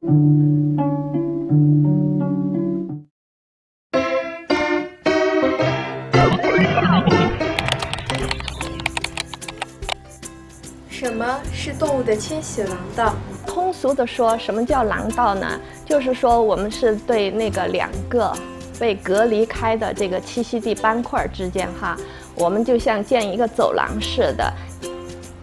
什么是动物的迁徙廊道？通俗的说，什么叫廊道呢？就是说我们是对那个两个被隔离开的这个栖息地斑块之间，哈，我们就像建一个走廊似的，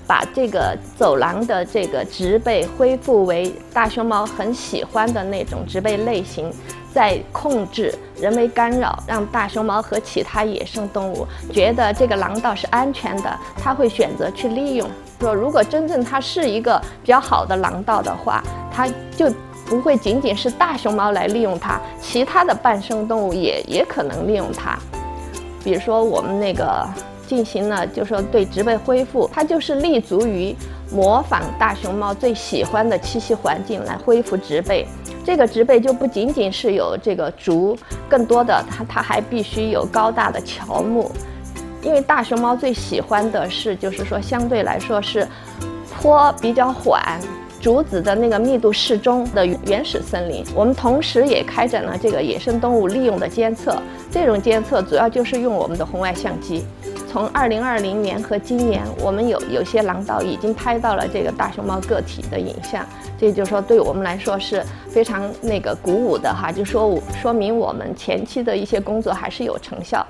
把这个走廊的这个植被恢复为大熊猫很喜欢的那种植被类型，在控制人为干扰，让大熊猫和其他野生动物觉得这个廊道是安全的，它会选择去利用。说，如果真正它是一个比较好的廊道的话，它就不会仅仅是大熊猫来利用它，其他的半生动物也也可能利用它。比如说，我们那个进行了，就是说对植被恢复，它就是立足于模仿大熊猫最喜欢的栖息环境来恢复植被。这个植被就不仅仅是有这个竹，更多的它它还必须有高大的乔木。因为大熊猫最喜欢的是，就是说相对来说是坡比较缓、竹子的那个密度适中的原始森林。我们同时也开展了这个野生动物利用的监测，这种监测主要就是用我们的红外相机。从二零二零年和今年，我们有有些廊道已经拍到了这个大熊猫个体的影像，这就说对我们来说是非常那个鼓舞的哈，就说说明我们前期的一些工作还是有成效。